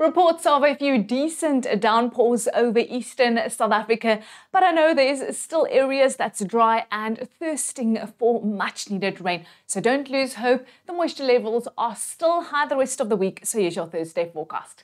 Reports of a few decent downpours over eastern South Africa, but I know there's still areas that's dry and thirsting for much needed rain. So don't lose hope. The moisture levels are still high the rest of the week. So here's your Thursday forecast.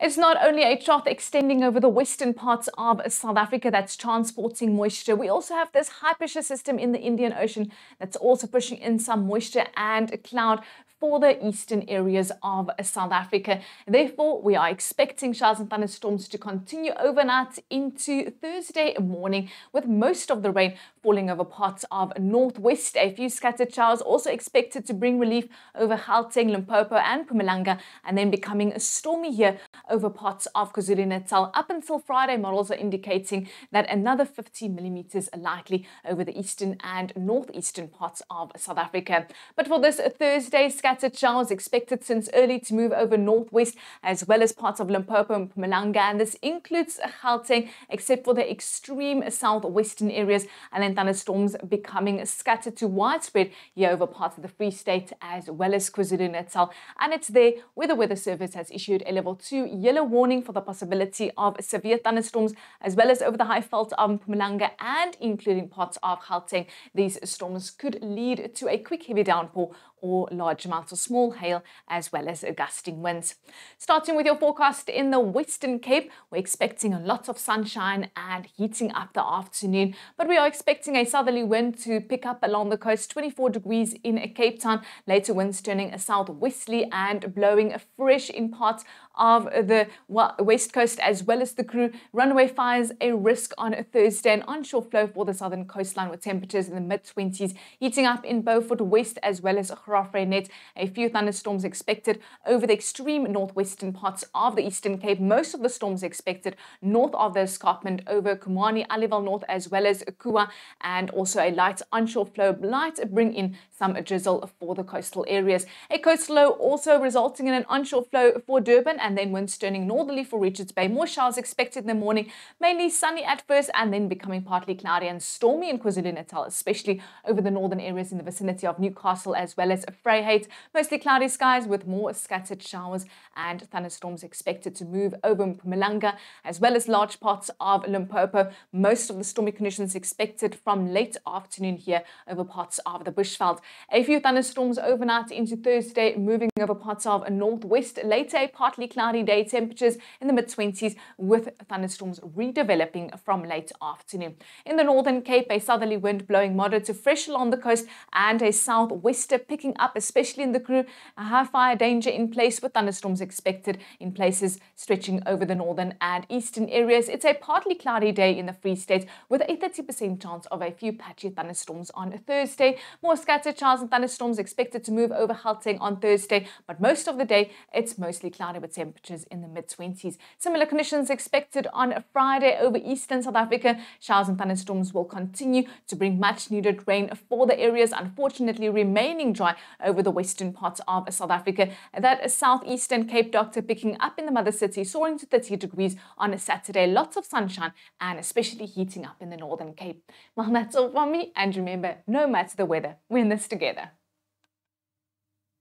It's not only a trough extending over the western parts of South Africa that's transporting moisture. We also have this high pressure system in the Indian Ocean that's also pushing in some moisture and cloud for the eastern areas of South Africa. Therefore, we are expecting showers and thunderstorms to continue overnight into Thursday morning, with most of the rain falling over parts of northwest. A few scattered showers also expected to bring relief over Gauteng, Limpopo, and Mpumalanga, and then becoming a stormy here over parts of KwaZulu-Natal. Up until Friday, models are indicating that another 50 millimeters are likely over the eastern and northeastern parts of South Africa. But for this Thursday, scattered showers expected since early to move over northwest as well as parts of Limpopo and Mpumalanga. And this includes Gauteng, except for the extreme southwestern areas, and then thunderstorms becoming scattered to widespread here over parts of the Free State as well as KwaZulu-Natal. And it's there where the Weather Service has issued a level 2 yellow warning for the possibility of severe thunderstorms as well as over the high Highveld of Mpumalanga and including parts of Gauteng. These storms could lead to a quick heavy downpour or large amounts of small hail as well as gusting winds. Starting with your forecast in the Western Cape, we're expecting a lot of sunshine and heating up the afternoon, but we are expecting a southerly wind to pick up along the coast, 24 degrees in Cape Town, later winds turning a southwesterly and blowing fresh in parts of the west coast as well as the Karoo. Runaway fires a risk on Thursday and onshore flow for the southern coastline with temperatures in the mid 20s, heating up in Beaufort West as well as Net. A few thunderstorms expected over the extreme northwestern parts of the Eastern Cape. Most of the storms expected north of the escarpment over Komani, Aliwal North, as well as Kua, and also a light onshore flow light bring in some drizzle for the coastal areas. A coastal low also resulting in an onshore flow for Durban and then winds turning northerly for Richards Bay. More showers expected in the morning, mainly sunny at first and then becoming partly cloudy and stormy in KwaZulu-Natal, especially over the northern areas in the vicinity of Newcastle as well as Vryheid. Mostly cloudy skies with more scattered showers and thunderstorms expected to move over Mpumalanga as well as large parts of Limpopo. Most of the stormy conditions expected from late afternoon here over parts of the Bushveld. A few thunderstorms overnight into Thursday, moving over parts of northwest. Later, partly cloudy day, temperatures in the mid 20s with thunderstorms redeveloping from late afternoon. In the northern Cape, a southerly wind blowing moderate to fresh along the coast and a southwester picking up, especially in the Karoo. A high fire danger in place with thunderstorms expected in places stretching over the northern and eastern areas. It's a partly cloudy day in the Free State with a 30% chance of a few patchy thunderstorms on Thursday. More scattered showers and thunderstorms expected to move over Gauteng on Thursday, but most of the day it's mostly cloudy with temperatures in the mid 20s. Similar conditions expected on Friday over eastern South Africa. Showers and thunderstorms will continue to bring much needed rain for the areas, unfortunately remaining dry over the western parts of South Africa. That southeastern Cape Doctor picking up in the mother city, soaring to 30 degrees on a Saturday. Lots of sunshine and especially heating up in the northern Cape. Well, that's all from me. And remember, no matter the weather, we're in this together.